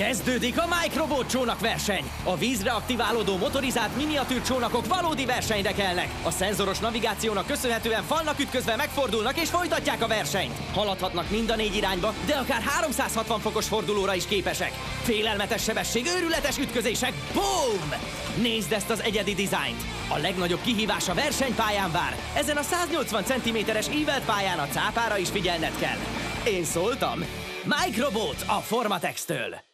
Kezdődik a Microbot csónak verseny! A vízre aktiválódó motorizált miniatűr csónakok valódi versenyre kelnek. A szenzoros navigációnak köszönhetően falnak ütközve megfordulnak és folytatják a versenyt. Haladhatnak mind a négy irányba, de akár 360 fokos fordulóra is képesek. Félelmetes sebesség, őrületes ütközések, BOOM! Nézd ezt az egyedi dizájnt! A legnagyobb kihívás a versenypályán vár. Ezen a 180 cm-es ívelt pályán a cápára is figyelned kell. Én szóltam. Microbot a Formatex-től.